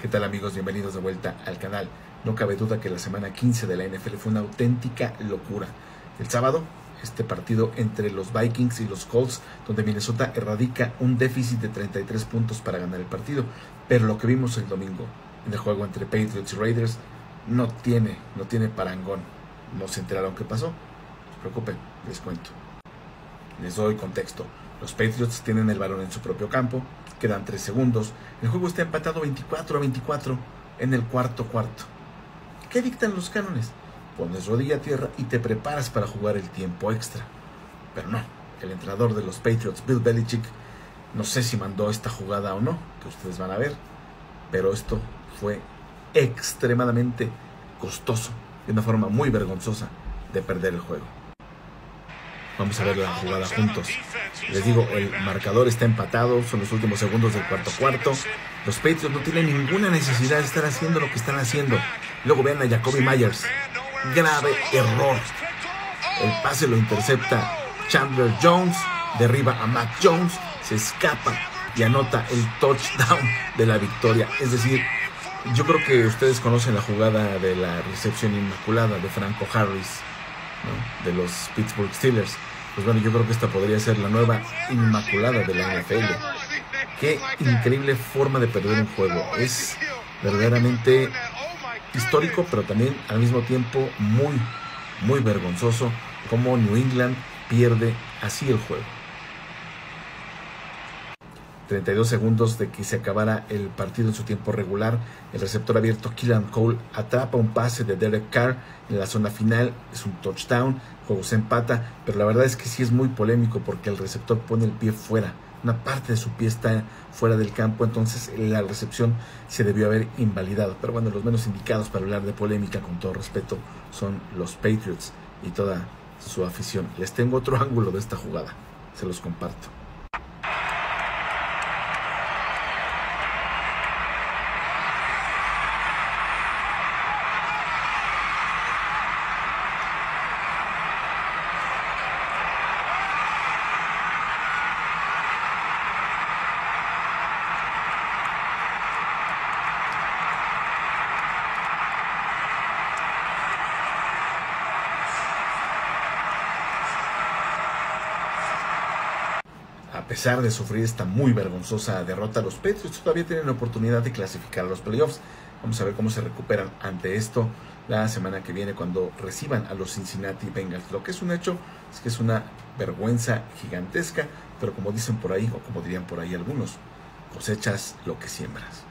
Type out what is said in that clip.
¿Qué tal amigos? Bienvenidos de vuelta al canal. No cabe duda que la semana 15 de la NFL fue una auténtica locura. El sábado, este partido entre los Vikings y los Colts, donde Minnesota erradica un déficit de 33 puntos para ganar el partido. Pero lo que vimos el domingo en el juego entre Patriots y Raiders no tiene, no tiene parangón. No se enteraron qué pasó. No se preocupen, les cuento. Les doy contexto. Los Patriots tienen el balón en su propio campo, quedan 3 segundos, el juego está empatado 24 a 24 en el cuarto cuarto. ¿Qué dictan los cánones? Pones rodilla a tierra y te preparas para jugar el tiempo extra. Pero no, el entrenador de los Patriots, Bill Belichick, no sé si mandó esta jugada o no, que ustedes van a ver, pero esto fue extremadamente costoso, de una forma muy vergonzosa de perder el juego. Vamos a ver la jugada juntos. Les digo, el marcador está empatado, son los últimos segundos del cuarto cuarto. Los Patriots no tienen ninguna necesidad de estar haciendo lo que están haciendo. Luego vean a Jacoby Myers. Grave error. El pase lo intercepta Chandler Jones, derriba a Mac Jones, se escapa y anota el touchdown de la victoria. Es decir, yo creo que ustedes conocen la jugada de la recepción inmaculada de Franco Harris, de los Pittsburgh Steelers. Pues bueno, yo creo que esta podría ser la nueva inmaculada de la NFL. Qué increíble forma de perder un juego. Es verdaderamente histórico, pero también al mismo tiempo muy, muy vergonzoso como New England pierde así el juego. 32 segundos de que se acabara el partido en su tiempo regular, el receptor abierto Killan Cole atrapa un pase de Derek Carr en la zona final, es un touchdown, juego se empata, pero la verdad es que sí es muy polémico porque el receptor pone el pie fuera, una parte de su pie está fuera del campo, entonces la recepción se debió haber invalidado. Pero bueno, los menos indicados para hablar de polémica, con todo respeto, son los Patriots y toda su afición. Les tengo otro ángulo de esta jugada, se los comparto. A pesar de sufrir esta muy vergonzosa derrota, los Patriots todavía tienen la oportunidad de clasificar a los playoffs. Vamos a ver cómo se recuperan ante esto la semana que viene cuando reciban a los Cincinnati Bengals. Lo que es un hecho es que es una vergüenza gigantesca, pero como dicen por ahí, o como dirían por ahí algunos, cosechas lo que siembras.